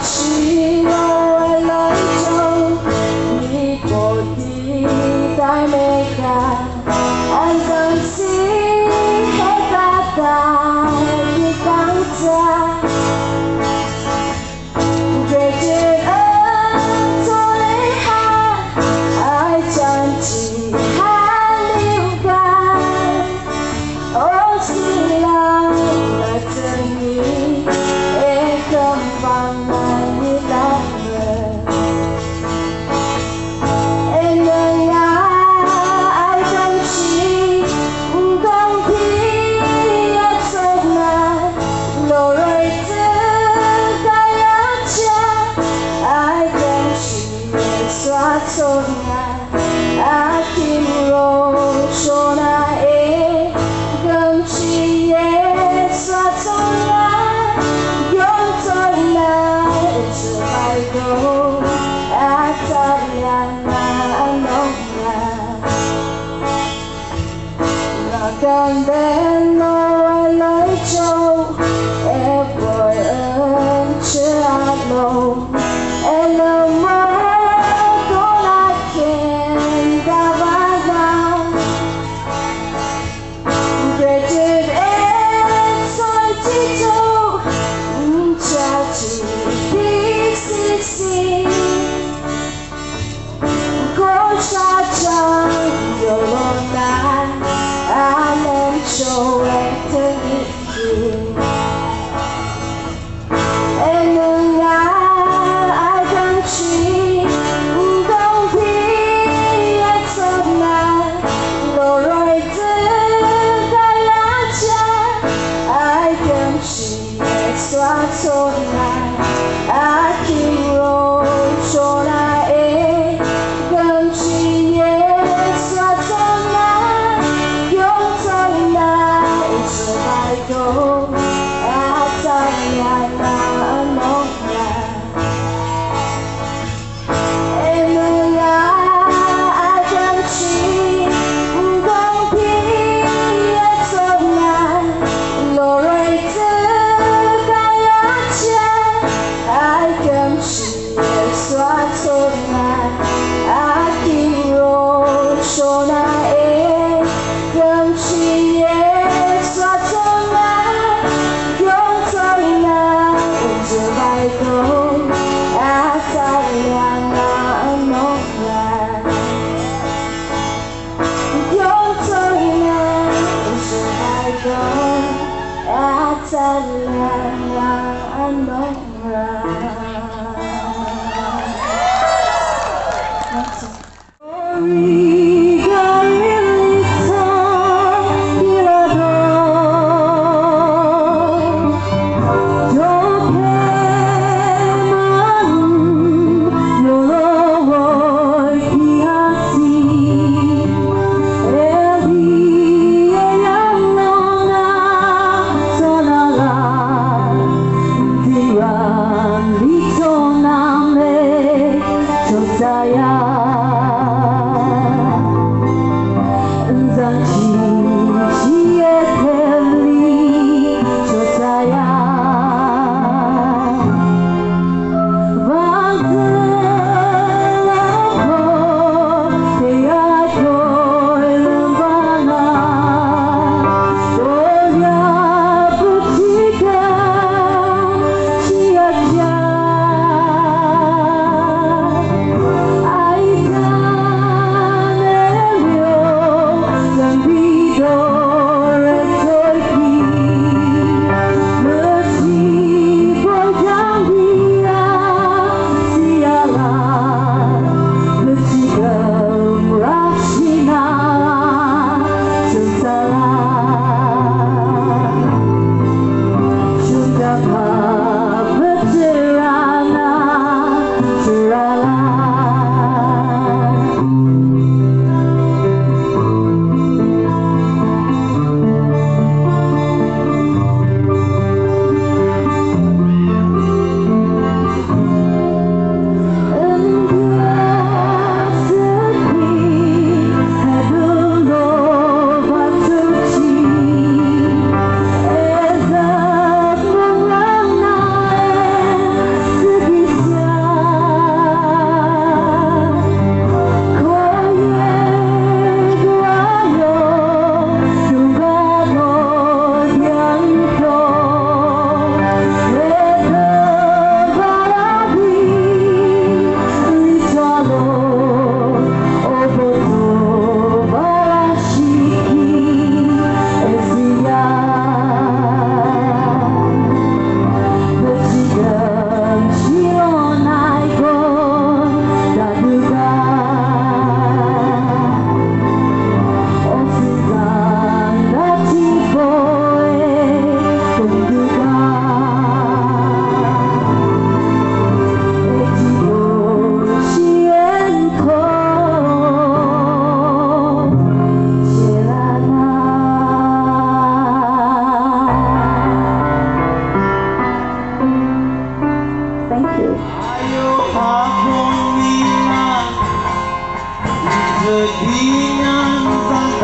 watching. Là cần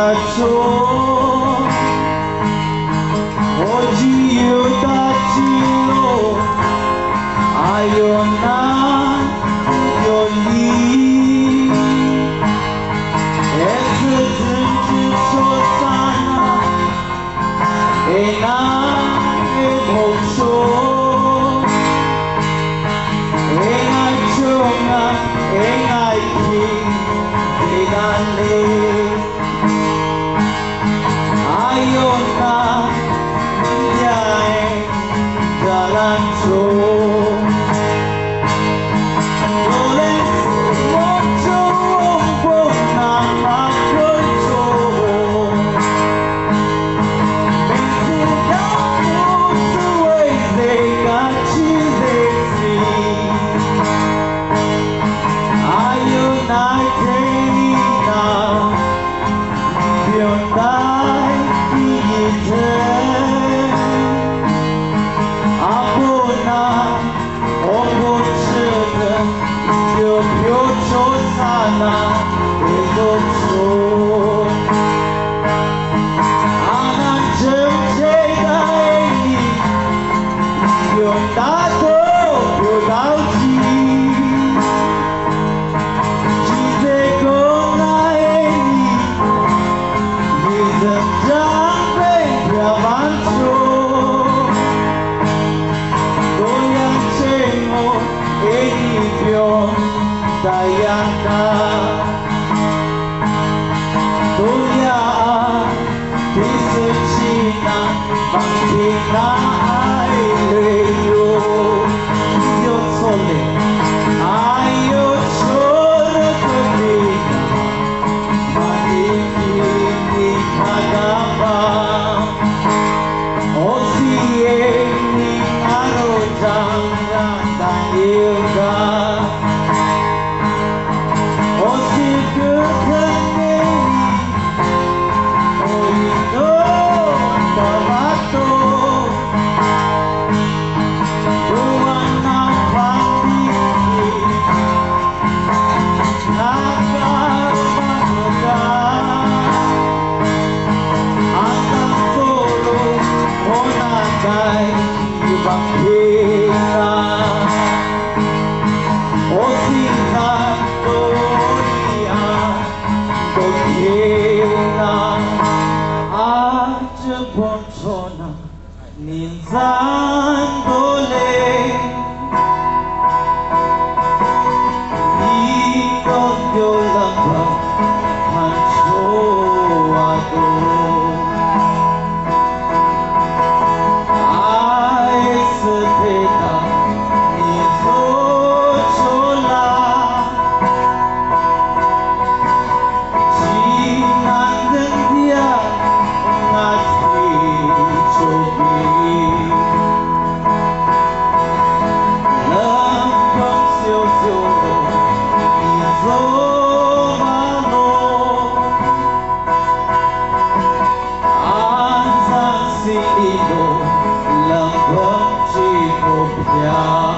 that soul. Diyos, dayan ka. time you. must 要